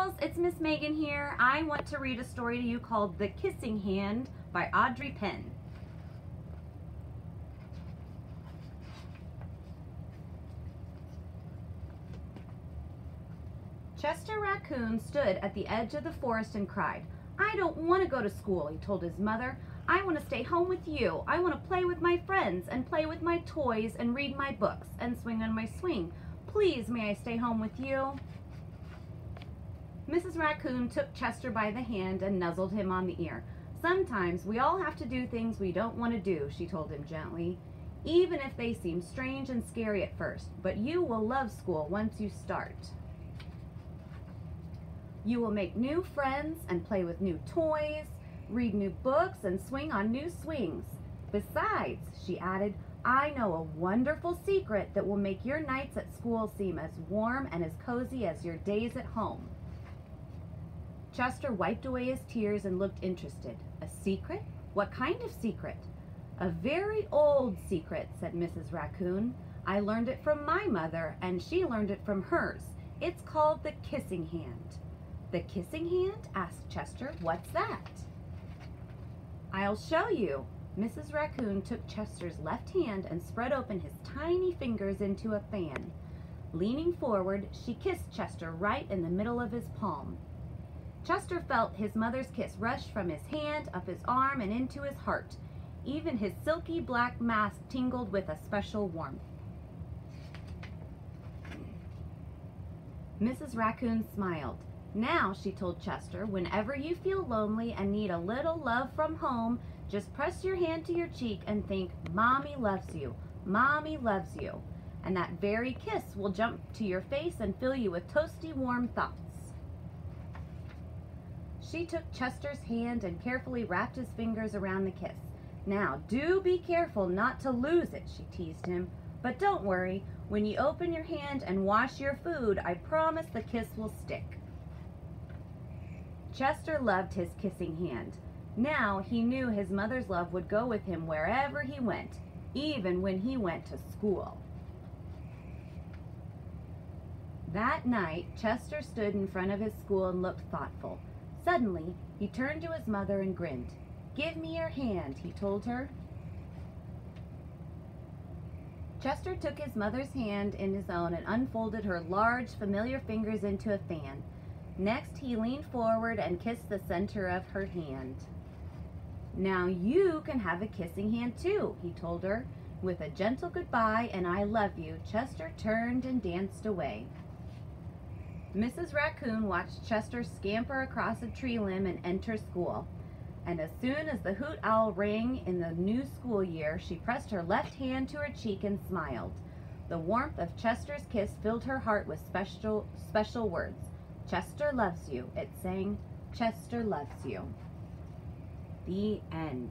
girls, it's Miss Megan here. I want to read a story to you called The Kissing Hand by Audrey Penn. Chester Raccoon stood at the edge of the forest and cried, I don't want to go to school, he told his mother. I want to stay home with you. I want to play with my friends and play with my toys and read my books and swing on my swing. Please, may I stay home with you? Mrs. Raccoon took Chester by the hand and nuzzled him on the ear. Sometimes we all have to do things we don't want to do, she told him gently, even if they seem strange and scary at first. But you will love school once you start. You will make new friends and play with new toys, read new books, and swing on new swings. Besides, she added, I know a wonderful secret that will make your nights at school seem as warm and as cozy as your days at home. Chester wiped away his tears and looked interested. A secret? What kind of secret? A very old secret, said Mrs. Raccoon. I learned it from my mother, and she learned it from hers. It's called the kissing hand. The kissing hand? asked Chester. What's that? I'll show you. Mrs. Raccoon took Chester's left hand and spread open his tiny fingers into a fan. Leaning forward, she kissed Chester right in the middle of his palm. Chester felt his mother's kiss rush from his hand, up his arm, and into his heart. Even his silky black mask tingled with a special warmth. Mrs. Raccoon smiled. Now, she told Chester, whenever you feel lonely and need a little love from home, just press your hand to your cheek and think, Mommy loves you. Mommy loves you. And that very kiss will jump to your face and fill you with toasty warm thoughts. She took Chester's hand and carefully wrapped his fingers around the kiss. Now, do be careful not to lose it, she teased him. But don't worry, when you open your hand and wash your food, I promise the kiss will stick. Chester loved his kissing hand. Now he knew his mother's love would go with him wherever he went, even when he went to school. That night, Chester stood in front of his school and looked thoughtful. Suddenly, he turned to his mother and grinned. Give me your hand, he told her. Chester took his mother's hand in his own and unfolded her large, familiar fingers into a fan. Next, he leaned forward and kissed the center of her hand. Now you can have a kissing hand too, he told her. With a gentle goodbye and I love you, Chester turned and danced away. Mrs. Raccoon watched Chester scamper across a tree limb and enter school. And as soon as the hoot owl rang in the new school year, she pressed her left hand to her cheek and smiled. The warmth of Chester's kiss filled her heart with special, special words. Chester loves you, it sang. Chester loves you. The end.